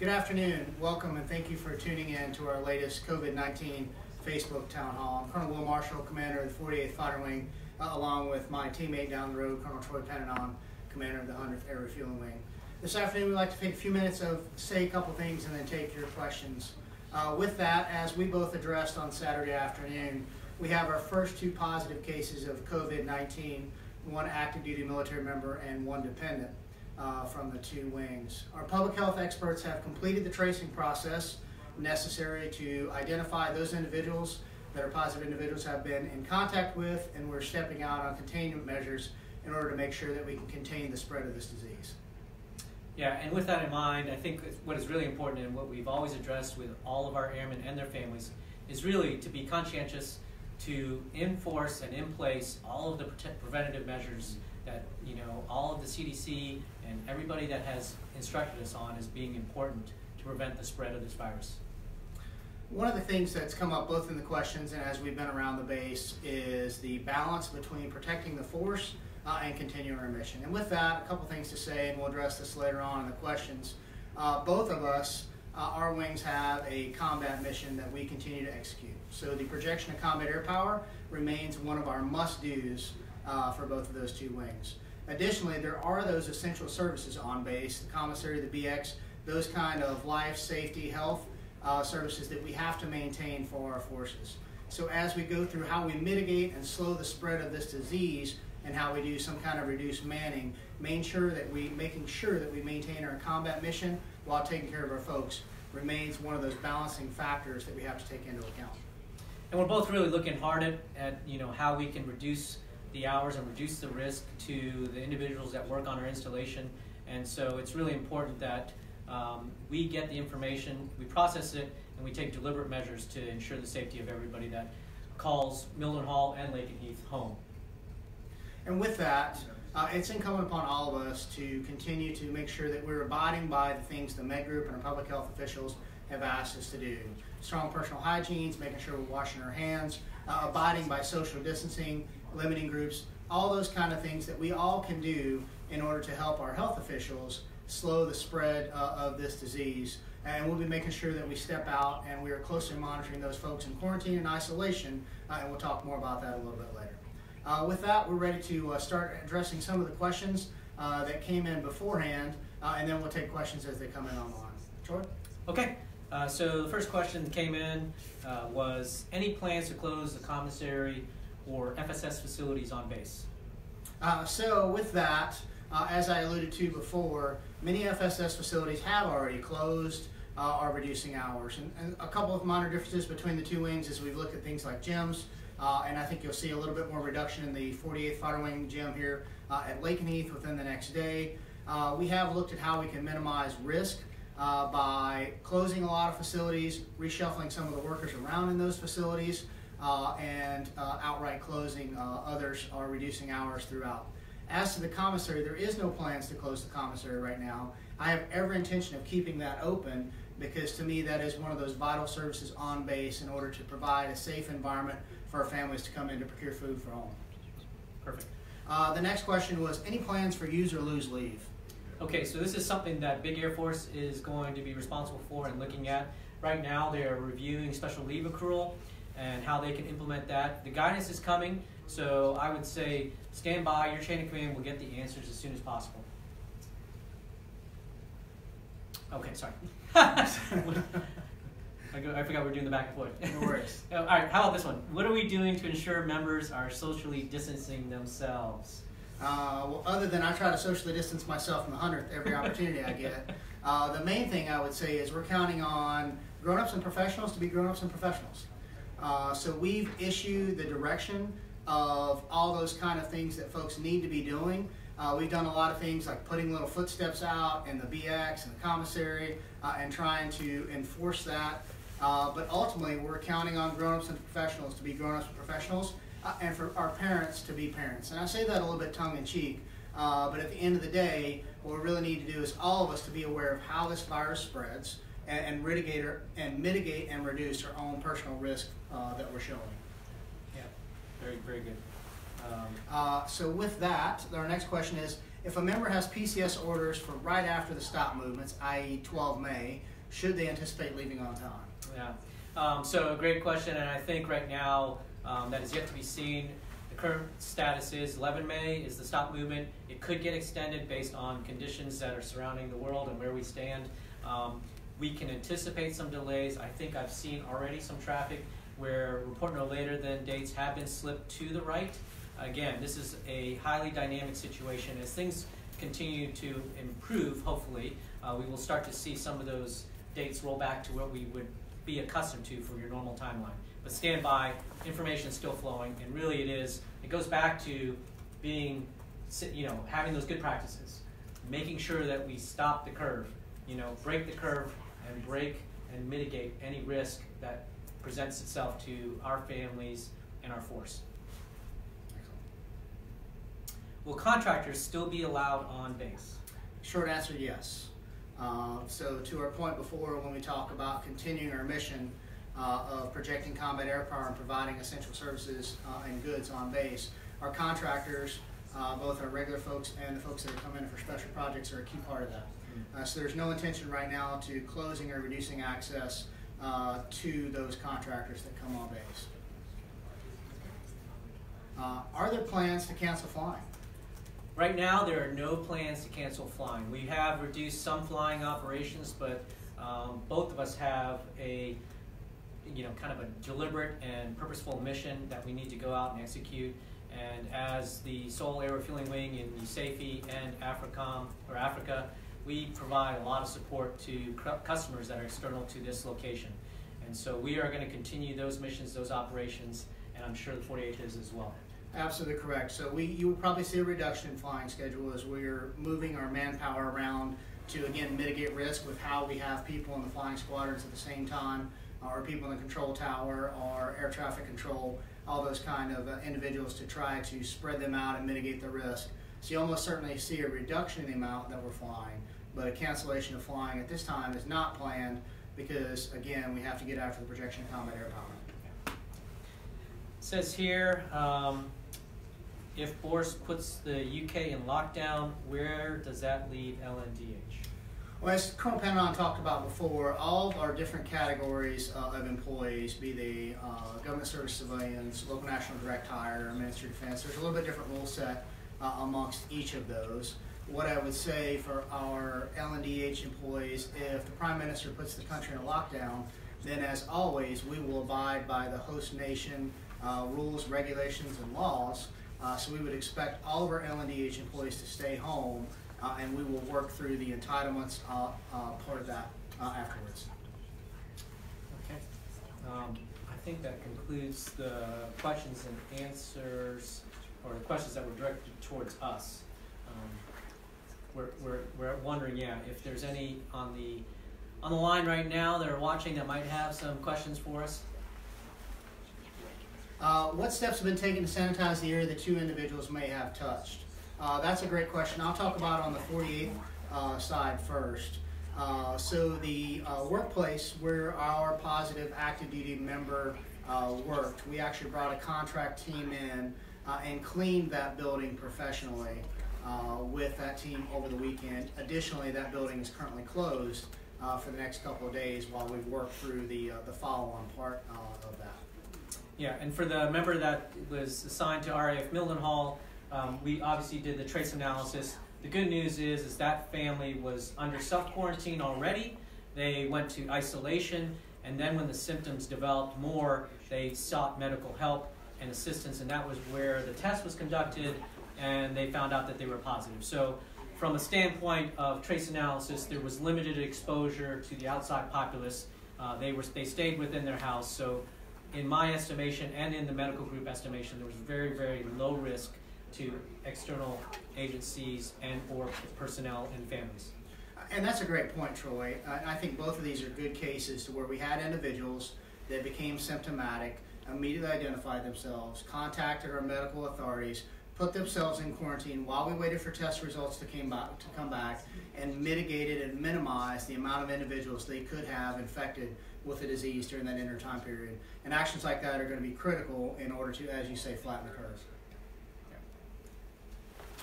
Good afternoon. Welcome and thank you for tuning in to our latest COVID-19 Facebook town hall. I'm Colonel Will Marshall, Commander of the 48th Fighter Wing, uh, along with my teammate down the road, Colonel Troy Pananon, Commander of the 100th Air Refueling Wing. This afternoon, we'd like to take a few minutes of say a couple things and then take your questions. Uh, with that, as we both addressed on Saturday afternoon, we have our first two positive cases of COVID-19, one active duty military member and one dependent uh, from the two wings. Our public health experts have completed the tracing process necessary to identify those individuals that are positive individuals have been in contact with, and we're stepping out on containment measures in order to make sure that we can contain the spread of this disease. Yeah, and with that in mind, I think what is really important and what we've always addressed with all of our airmen and their families is really to be conscientious, to enforce and in place all of the preventative measures that you know all of the CDC and everybody that has instructed us on as being important to prevent the spread of this virus. One of the things that's come up both in the questions and as we've been around the base is the balance between protecting the force uh, and continuing our mission. And with that, a couple things to say, and we'll address this later on in the questions. Uh, both of us, uh, our wings have a combat mission that we continue to execute. So the projection of combat air power remains one of our must-dos uh, for both of those two wings. Additionally, there are those essential services on base, the commissary, the BX, those kind of life, safety, health uh, services that we have to maintain for our forces. So as we go through how we mitigate and slow the spread of this disease and how we do some kind of reduced manning, making sure that we making sure that we maintain our combat mission while taking care of our folks remains one of those balancing factors that we have to take into account. And we're both really looking hard at, at you know how we can reduce the hours and reduce the risk to the individuals that work on our installation. And so it's really important that um, we get the information, we process it, and we take deliberate measures to ensure the safety of everybody that calls Mildenhall and Lakenheath home. And with that, uh, it's incumbent upon all of us to continue to make sure that we're abiding by the things the Med Group and our public health officials have asked us to do. Strong personal hygiene, making sure we're washing our hands, uh, abiding by social distancing, limiting groups, all those kind of things that we all can do in order to help our health officials slow the spread uh, of this disease. And we'll be making sure that we step out and we are closely monitoring those folks in quarantine and isolation, uh, and we'll talk more about that a little bit later. Uh, with that, we're ready to uh, start addressing some of the questions uh, that came in beforehand, uh, and then we'll take questions as they come in online. Troy? Okay. So the first question that came in was any plans to close the commissary or FSS facilities on base? Uh, so with that, uh, as I alluded to before, many FSS facilities have already closed uh, reducing hours. And, and, a couple of minor differences between the two wings is we've looked at things like gyms, uh, and I think you'll see a little bit more reduction in the 48th Fighter Wing gym here at Lakenheath within the next day. we have looked at how we can minimize risk uh, by closing a lot of facilities, reshuffling some of the workers around in those facilities, uh, and uh, outright closing uh, others are reducing hours throughout. As to the commissary, there is no plans to close the commissary right now. I have every intention of keeping that open because to me that is one of those vital services on base in order to provide a safe environment for our families to come in to procure food for home. Perfect. Uh, the next question was any plans for use or lose leave? Okay, so this is something that Big Air Force is going to be responsible for and looking at. Right now, they are reviewing special leave accrual and how they can implement that. The guidance is coming, so I would say stand by. Your chain of command will get the answers as soon as possible. Okay, sorry. I, forgot we are doing the back and forth. No worries. All right, how about this one? What are we doing to ensure members are socially distancing themselves? Uh, well, other than I try to socially distance myself from the hundredth every opportunity I get, uh, the main thing I would say is we're counting on grown-ups and professionals to be grown-ups and professionals. Uh, so we've issued the direction of all those kind of things that folks need to be doing. Uh, we've done a lot of things like putting little footsteps out in the BX and the commissary uh, and trying to enforce that. Uh, but ultimately, we're counting on grown-ups and professionals to be grown-ups and professionals uh, and for our parents to be parents. And I say that a little bit tongue in cheek, uh, but at the end of the day, what we really need to do is all of us to be aware of how this virus spreads and, and mitigate and mitigate and reduce our own personal risk uh, that we're showing. Yeah, very very good. Um, uh, so with that, our next question is: if a member has PCS orders for right after the stop movements, i.e. 12 May, should they anticipate leaving on time? Yeah. Um, so a great question, and I think right now um, that is yet to be seen. The current status is 11 May is the stop movement. It could get extended based on conditions that are surrounding the world and where we stand. Um, we can anticipate some delays. I think I've seen already some traffic where report no later than dates have been slipped to the right. Again, this is a highly dynamic situation. As things continue to improve, hopefully, uh, we will start to see some of those dates roll back to what we would be accustomed to for your normal timeline. But stand by, information is still flowing, and really it is, it goes back to being, you know, having those good practices, making sure that we stop the curve, you know, break the curve and break and mitigate any risk that presents itself to our families and our force. Will contractors still be allowed on base? Short answer, yes. Uh, so to our point before, when we talk about continuing our mission uh, of projecting combat air power and providing essential services uh, and goods on base, our contractors, uh, both our regular folks and the folks that are coming in for special projects are a key part of that. Uh, so there's no intention right now to closing or reducing access uh, to those contractors that come on base. are there plans to cancel flying? Right now, there are no plans to cancel flying. We have reduced some flying operations, but um, both of us have a you know kind of a deliberate and purposeful mission that we need to go out and execute. And as the sole air refueling wing in USAFE and AFRICOM or Africa, we provide a lot of support to customers that are external to this location. And so we are going to continue those missions, those operations, and I'm sure the 48th is as well. Absolutely correct. So we, you will probably see a reduction in flying schedule as we're moving our manpower around to again mitigate risk with how we have people in the flying squadrons at the same time, or people in the control tower, or air traffic control, all those kind of uh, individuals to try to spread them out and mitigate the risk. So you almost certainly see a reduction in the amount that we're flying, but a cancellation of flying at this time is not planned because again we have to get after the projection of combat air power. It says here. Um, if Boris puts the UK in lockdown, where does that leave LNDH? Well, as Colonel Pananon talked about before, all of our different categories uh, of employees, be they uh, government service civilians, local national direct hire, Ministry of Defense, there's a little bit different rule set uh, amongst each of those. What I would say for our LNDH employees, if the Prime Minister puts the country in a lockdown, then as always, we will abide by the host nation uh, rules, regulations, and laws. Uh, so we would expect all of our LNDH employees to stay home, uh, and we will work through the entitlements uh, uh part of that uh, afterwards. Okay. Um, I think that concludes the questions and answers, or the questions that were directed towards us. Um, we're, we're, we're wondering, yeah, if there's any on the on the line right now that are watching that might have some questions for us. Uh, what steps have been taken to sanitize the area that two individuals may have touched? Uh, that's a great question. I'll talk about on the 48th uh, side first. Uh, so the uh, workplace where our positive active duty member uh, worked, we actually brought a contract team in and cleaned that building professionally Uh, with that team over the weekend. Additionally, that building is currently closed uh, for the next couple of days while we work through the, uh, the follow-on part of that. Yeah, and for the member that was assigned to RAF Mildenhall, um, we obviously did the trace analysis. The good news is, is that family was under self-quarantine already. They went to isolation, and then when the symptoms developed more, they sought medical help and assistance, and that was where the test was conducted, and they found out that they were positive. So from a standpoint of trace analysis, there was limited exposure to the outside populace. Uh, they, were, they stayed within their house, so in my estimation and in the medical group estimation, there was very, very low risk to external agencies and or personnel and families. And that's a great point, Troy. I think both of these are good cases to where we had individuals that became symptomatic, immediately identified themselves, contacted our medical authorities, put themselves in quarantine while we waited for test results to, came back, to come back and mitigated and minimized the amount of individuals they could have infected with the disease during that inter time period. And actions like that are going to be critical in order to, as you say, flatten the curve.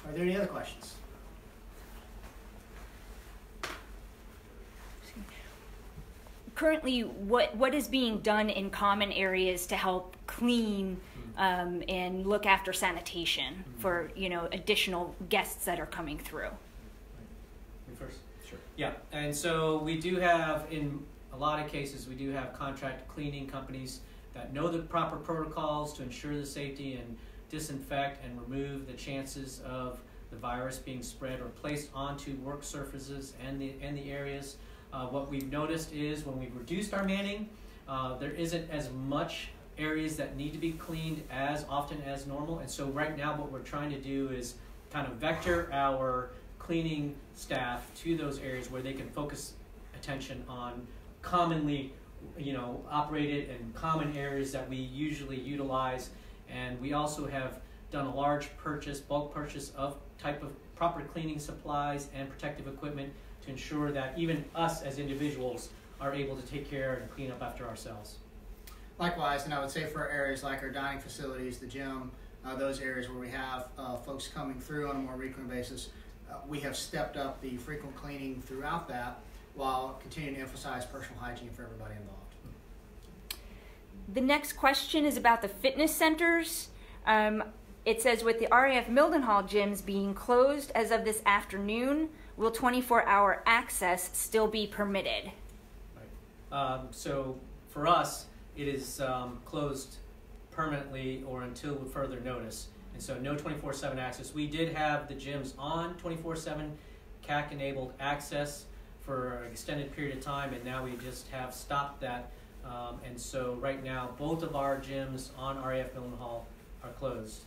Are there any other questions? Currently, what, what is being done in common areas to help clean um, and look after sanitation for you know additional guests that are coming through. Me first. Sure. Yeah, and so we do have, in a lot of cases, we do have contract cleaning companies that know the proper protocols to ensure the safety and disinfect and remove the chances of the virus being spread or placed onto work surfaces and the and the areas. Uh, what we've noticed is when we've reduced our manning, uh, there isn't as much areas that need to be cleaned as often as normal. And so right now, what we're trying to do is kind of vector our cleaning staff to those areas where they can focus attention on commonly, you know, operated and common areas that we usually utilize. And we also have done a large purchase, bulk purchase of type of proper cleaning supplies and protective equipment to ensure that even us as individuals are able to take care and clean up after ourselves. Likewise, and I would say for areas like our dining facilities, the gym, uh, those areas where we have uh, folks coming through on a more frequent basis, uh, we have stepped up the frequent cleaning throughout that while continuing to emphasize personal hygiene for everybody involved. The next question is about the fitness centers. Um, it says with the RAF Mildenhall gyms being closed as of this afternoon, will 24 hour access still be permitted? Um, so for us, it is um, closed permanently or until further notice. And so no 24-7 access. We did have the gyms on 24-7 CAC enabled access for an extended period of time and now we just have stopped that. Um, and so right now both of our gyms on RAF Mildenhall are closed.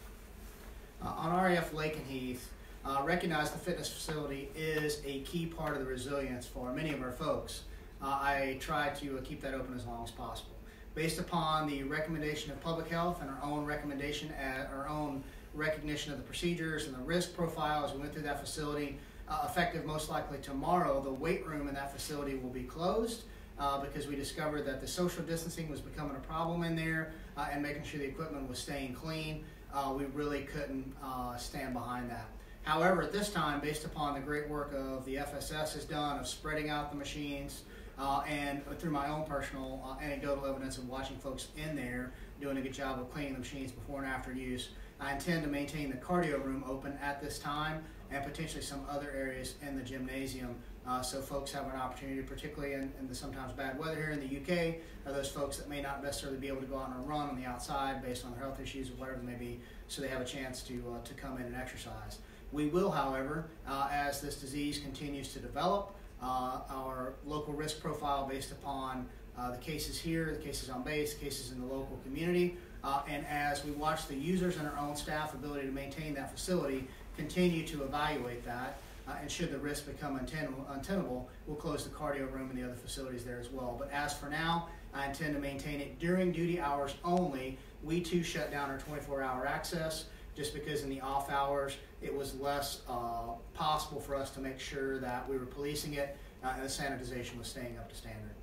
Uh, on RAF Lakenheath, uh, recognize the fitness facility is a key part of the resilience for many of our folks. Uh, I try to uh, keep that open as long as possible. Based upon the recommendation of public health and our own recommendation at our own recognition of the procedures and the risk profile as we went through that facility, uh, effective most likely tomorrow, the weight room in that facility will be closed. Uh, because we discovered that the social distancing was becoming a problem in there uh, and making sure the equipment was staying clean. Uh, we really couldn't uh, stand behind that. However, at this time, based upon the great work of the FSS has done of spreading out the machines, uh, and through my own personal uh, anecdotal evidence of watching folks in there doing a good job of cleaning the machines before and after use, I intend to maintain the cardio room open at this time and potentially some other areas in the gymnasium uh, so folks have an opportunity, particularly in, in, the sometimes bad weather here in the UK, are those folks that may not necessarily be able to go out and run on the outside based on their health issues or whatever it may be, so they have a chance to, uh, to come in and exercise. We will, however, uh, as this disease continues to develop, uh, our local risk profile based upon uh, the cases here, the cases on base, cases in the local community, uh, and as we watch the users and our own staff ability to maintain that facility, continue to evaluate that. Uh, and should the risk become untenable, untenable, we'll close the cardio room and the other facilities there as well. But as for now, I intend to maintain it during duty hours only. We too shut down our 24 hour access just because in the off hours it was less uh, possible for us to make sure that we were policing it uh, and the sanitization was staying up to standard.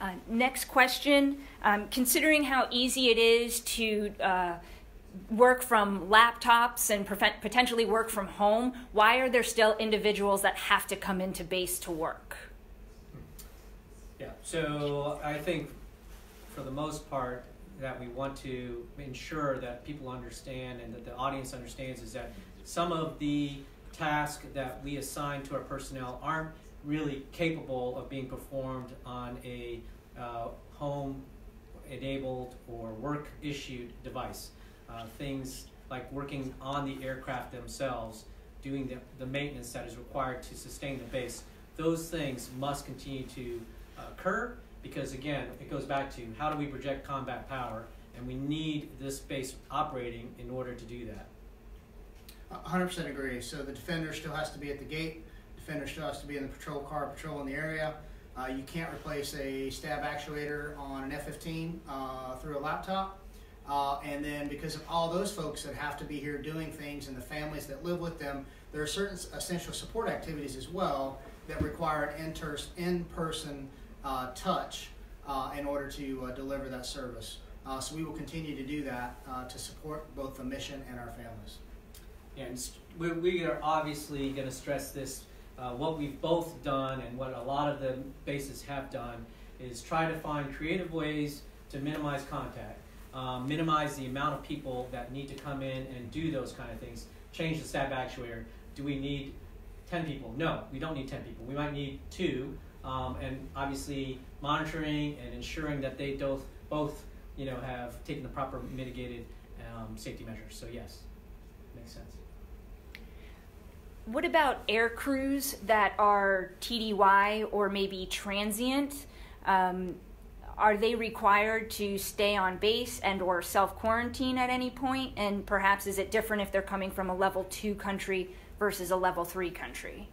Uh, next question. Um, considering how easy it is to uh, work from laptops and potentially work from home, why are there still individuals that have to come into base to work? Yeah, so I think for the most part, that we want to ensure that people understand and that the audience understands is that some of the tasks that we assign to our personnel aren't really capable of being performed on a uh, home enabled or work issued device. Uh, things like working on the aircraft themselves, doing the, the maintenance that is required to sustain the base, those things must continue to occur because again, it goes back to how do we project combat power, and we need this base operating in order to do that. 100% agree. So the defender still has to be at the gate. Defender still has to be in the patrol car patrolling the area. Uh, you can't replace a stab actuator on an F-15 uh, through a laptop. Uh, and then because of all those folks that have to be here doing things and the families that live with them, there are certain essential support activities as well that require an in-person uh, touch uh, in order to uh, deliver that service. Uh, so we will continue to do that uh, to support both the mission and our families. And we, are obviously going to stress this what we've both done and what a lot of the bases have done is try to find creative ways to minimize contact, um, minimize the amount of people that need to come in and do those kind of things. Change the stab actuator. Do we need 10 people? No, we don't need 10 people. We might need two, um, and obviously monitoring and ensuring that they both, both you know, have taken the proper mitigated um, safety measures. So yes, makes sense. What about air crews that are TDY or maybe transient? Um, are they required to stay on base and or self quarantine at any point? And perhaps is it different if they're coming from a level two country versus a level three country?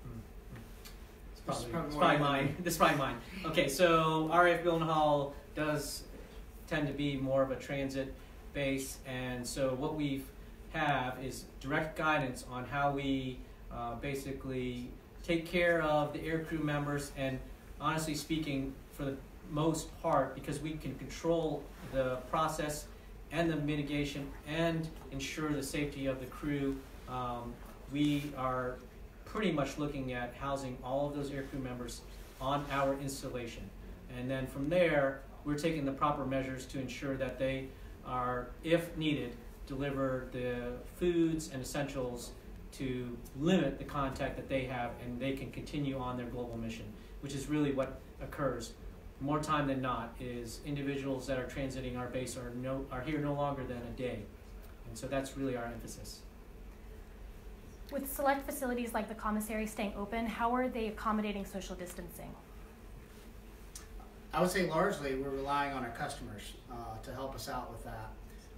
Probably, This is probably it's probably mine. This is probably mine. Okay, so RAF Mildenhall does tend to be more of a transit base, and so what we have is direct guidance on how we uh, basically take care of the aircrew members, and honestly speaking, for the most part, because we can control the process and the mitigation and ensure the safety of the crew, um, we are pretty much looking at housing all of those aircrew members on our installation. And then from there, we're taking the proper measures to ensure that they are, if needed, deliver the foods and essentials to limit the contact that they have and they can continue on their global mission, which is really what occurs more time than not is individuals that are transiting our base are no are here no longer than a day. And so that's really our emphasis. With select facilities like the commissary staying open, how are they accommodating social distancing? I would say largely we're relying on our customers uh, to help us out with that.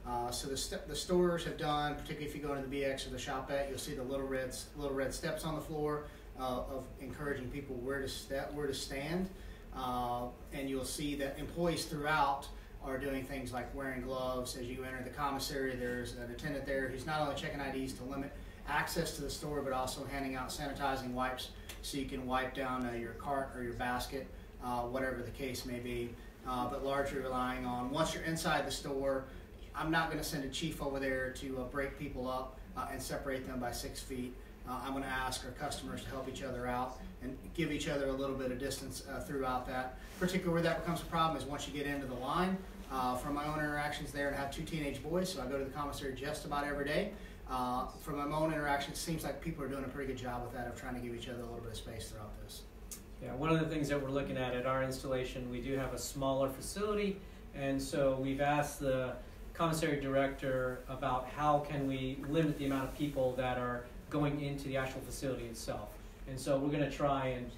Uh, so the, st- the stores have done, particularly if you go into the BX or the Shoppette, you'll see the little red little red steps on the floor uh, of encouraging people where to step, where to stand, uh, and you'll see that employees throughout are doing things like wearing gloves as you enter the commissary. There's an attendant there who's not only checking IDs to limit access to the store, but also handing out sanitizing wipes so you can wipe down uh, your cart or your basket uh, whatever the case may be. Uh, but largely relying on once you're inside the store, I'm not going to send a chief over there to uh, break people up uh, and separate them by six feet. I'm going to ask our customers to help each other out and give each other a little bit of distance throughout that. Particularly where that becomes a problem is once you get into the line. Uh, from my own interactions there, and I have two teenage boys, so I go to the commissary just about every day. Uh, from my own interaction, it seems like people are doing a pretty good job with that of trying to give each other a little bit of space throughout this. Yeah, one of the things that we're looking at at our installation, we do have a smaller facility, and so we've asked the commissary director about how can we limit the amount of people that are going into the actual facility itself. And so we're going to try and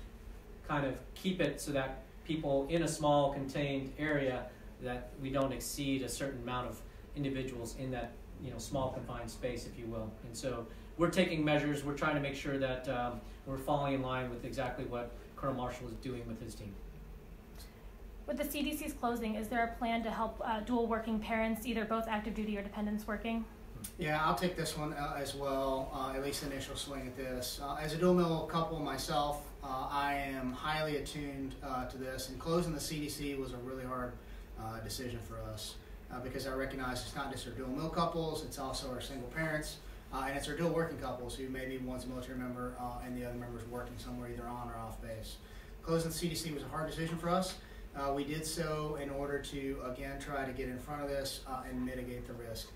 kind of keep it so that people in a small contained area that we don't exceed a certain amount of individuals in that you know small confined space, if you will. And so we're taking measures. We're trying to make sure that um, we're falling in line with exactly what Colonel Marshall is doing with his team. With the CDC's closing, is there a plan to help uh, dual working parents, either both active duty or dependents working? Yeah, I'll take this one uh, as well, uh, at least initial swing at this. Uh, as a dual mill couple myself, uh, I am highly attuned uh, to this, and closing the CDC was a really hard uh, decision for us uh, because I recognize it's not just our dual mill couples, it's also our single parents, uh, and it's our dual working couples who maybe one's a military member uh, and the other member's working somewhere either on or off base. Closing the CDC was a hard decision for us. Uh, we did so in order to, again, try to get in front of this uh, and mitigate the risk.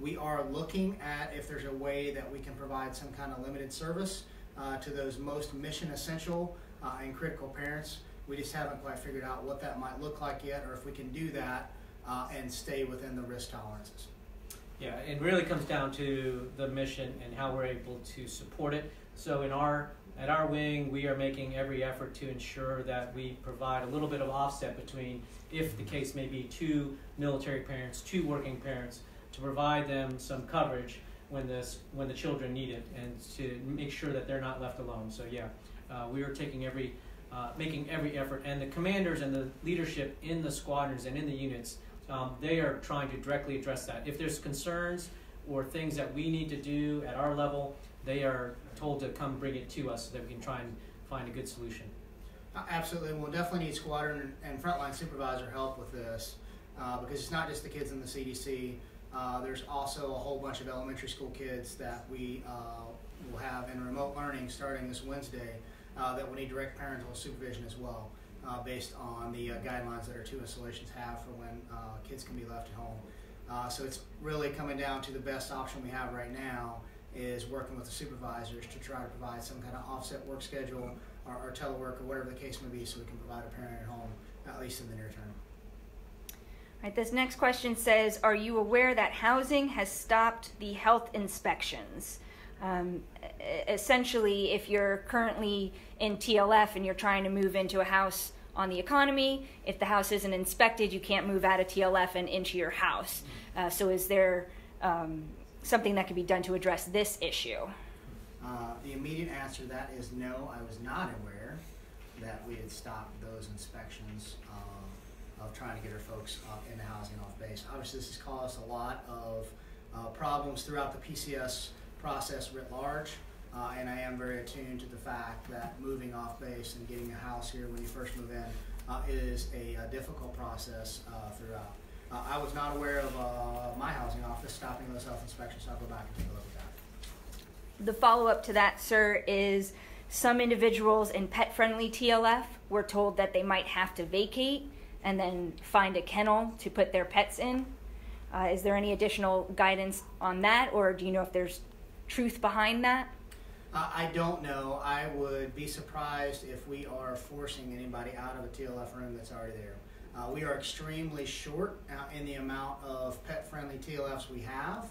We are looking at if there's a way that we can provide some kind of limited service uh, to those most mission essential and critical parents. We just haven't quite figured out what that might look like yet, or if we can do that uh, and stay within the risk tolerances. Yeah, it really comes down to the mission and how we're able to support it. So in our at our wing, we are making every effort to ensure that we provide a little bit of offset between, if the case may be, two military parents, two working parents, to provide them some coverage when this when the children need it, and to make sure that they're not left alone. So yeah, uh, we are taking every uh, making every effort, and the commanders and the leadership in the squadrons and in the units, um, they are trying to directly address that. If there's concerns or things that we need to do at our level, they are told to come bring it to us so that we can try and find a good solution. Absolutely, we'll definitely need squadron and frontline supervisor help with this uh, because it's not just the kids in the CDC. Uh, there's also a whole bunch of elementary school kids that we uh, will have in remote learning starting this Wednesday uh, that will need direct parental supervision as well, based on the uh, guidelines that our two installations have for when uh, kids can be left at home. Uh, so it's really coming down to the best option we have right now is working with the supervisors to try to provide some kind of offset work schedule or, or telework or whatever the case may be so we can provide a parent at home, at least in the near term. All right, this next question says Are you aware that housing has stopped the health inspections? Um, essentially, if you're currently in TLF and you're trying to move into a house on the economy, if the house isn't inspected, you can't move out of TLF and into your house. Uh, so, is there um, something that could be done to address this issue? Uh, the immediate answer to that is no, I was not aware that we had stopped those inspections uh, of trying to get our folks in the housing off base. Obviously, this has caused a lot of uh, problems throughout the PCS process writ large, uh, and I am very attuned to the fact that moving off base and getting a house here when you first move in uh, is a, uh difficult process uh, throughout. Uh, I was not aware of uh, my housing office stopping those health inspections, so I'll go back and take a look at that. The follow up to that, sir, is some individuals in pet friendly TLF were told that they might have to vacate and then find a kennel to put their pets in. Uh, is there any additional guidance on that, or do you know if there's truth behind that? Uh, I don't know. I would be surprised if we are forcing anybody out of a TLF room that's already there. Uh, we are extremely short uh, in the amount of pet-friendly TLFs we have.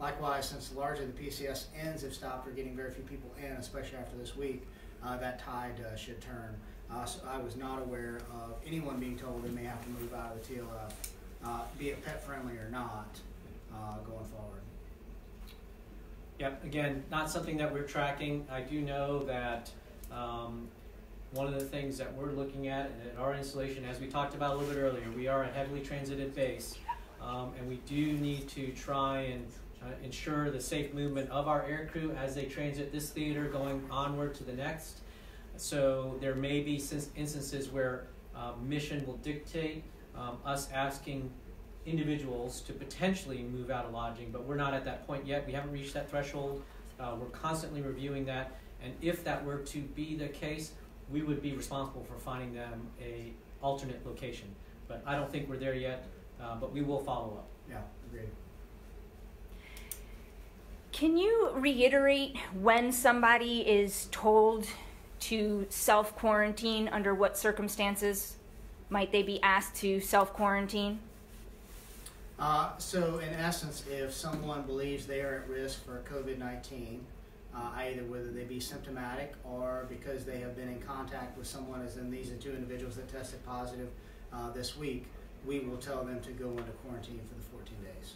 Likewise, since largely the PCS ends have stopped, we're getting very few people in, especially after this week. Uh, that tide uh, should turn. Uh, so I was not aware of anyone being told they may have to move out of the TLF, uh, be it pet-friendly or not, going forward. Yep, again, not something that we're tracking. I do know that um, one of the things that we're looking at at our installation, as we talked about a little bit earlier, we are a heavily transited base, um, and we do need to try and uh, ensure the safe movement of our aircrew as they transit this theater going onward to the next. So there may be instances where uh, mission will dictate um, us asking individuals to potentially move out of lodging, but we're not at that point yet. We haven't reached that threshold. Uh, we're constantly reviewing that, and if that were to be the case, we would be responsible for finding them a alternate location. But I don't think we're there yet, uh, but we will follow up. Yeah, agreed. Can you reiterate when somebody is told to self quarantine, under what circumstances might they be asked to self quarantine? Uh, so, in essence, if someone believes they are at risk for COVID 19, uh, either whether they be symptomatic or because they have been in contact with someone, as in these are two individuals that tested positive uh, this week, we will tell them to go into quarantine for the 14 days.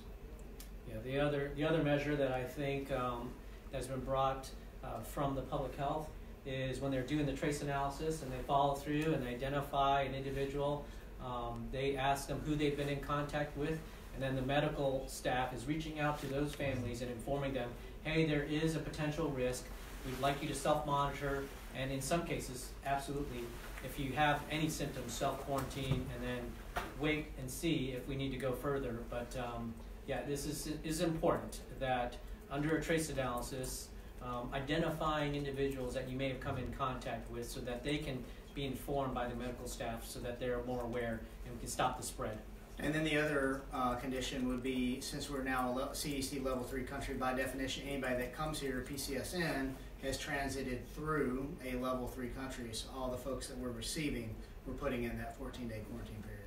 Yeah, the other the other measure that I think um, has been brought uh, from the public health is when they're doing the trace analysis and they follow through and they identify an individual, um, they ask them who they've been in contact with, then the medical staff is reaching out to those families and informing them, hey, there is a potential risk. We'd like you to self monitor, and in some cases, absolutely, if you have any symptoms, self quarantine, and then wait and see if we need to go further. But um, yeah, this is, is important that under a trace analysis, um, identifying individuals that you may have come in contact with so that they can be informed by the medical staff so that they're more aware and we can stop the spread. And then the other uh, condition would be, since we're now a CDC level three country, by definition, anybody that comes here, PCSN, has transited through a level three country. So all the folks that we're receiving, we're putting in that 14 day quarantine period.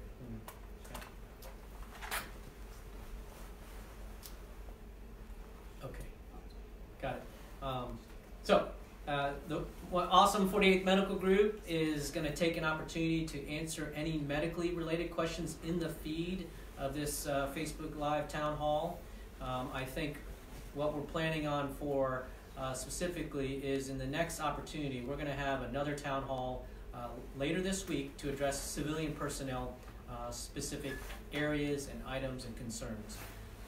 Okay, got it. Um, so, uh, what awesome 48th Medical Group is going to take an opportunity to answer any medically related questions in the feed of this uh, Facebook Live town hall. Um, I think what we're planning on for uh, specifically is in the next opportunity, we're going to have another town hall uh, later this week to address civilian personnel uh, specific areas and items and concerns.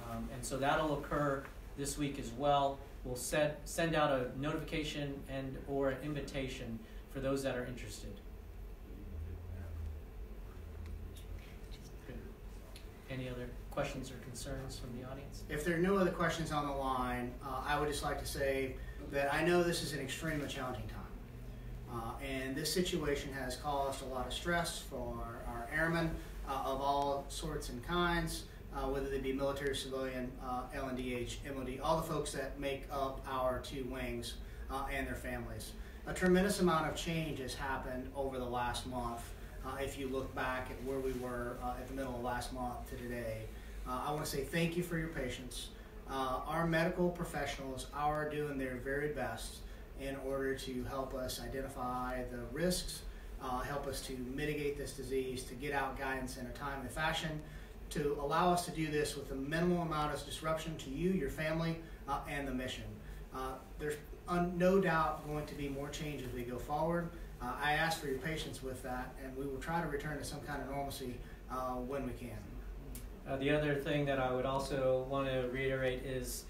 Um, and so that'll occur this week as well. We'll set, send out a notification and or an invitation for those that are interested. Good. Any other questions or concerns from the audience? If there are no other questions on the line, uh, I would just like to say that I know this is an extremely challenging time. Uh, and this situation has caused a lot of stress for our airmen uh, of all sorts and kinds, uh, whether they be military, civilian, uh, LNDH, MOD, all the folks that make up our two wings uh, and their families. A tremendous amount of change has happened over the last month. Uh, if you look back at where we were uh, at the middle of last month to today, uh, I want to say thank you for your patience. Our medical professionals are doing their very best in order to help us identify the risks, help us to mitigate this disease, to get out guidance in a timely fashion, to allow us to do this with the minimal amount of disruption to you, your family, uh, and the mission. Uh, there's no doubt going to be more change as we go forward. Uh, I ask for your patience with that, and we will try to return to some kind of normalcy uh, when we can. Uh, the other thing that I would also want to reiterate is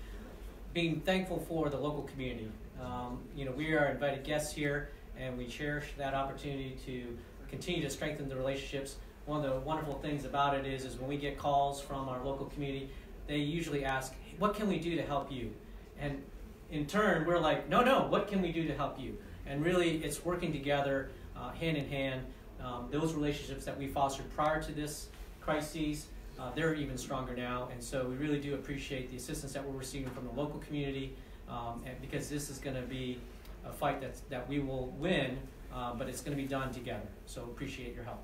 being thankful for the local community. Um, you know, we are invited guests here, and we cherish that opportunity to continue to strengthen the relationships. One of the wonderful things about it is, is when we get calls from our local community, they usually ask, "What can we do to help you?" And in turn, we're like, "No, no, what can we do to help you?" And really, it's working together, uh, hand in hand. Um, those relationships that we fostered prior to this crises, uh, they're even stronger now. And so we really do appreciate the assistance that we're receiving from the local community, um, and because this is going to be a fight that's, that we will win, uh, but it's going to be done together. So appreciate your help.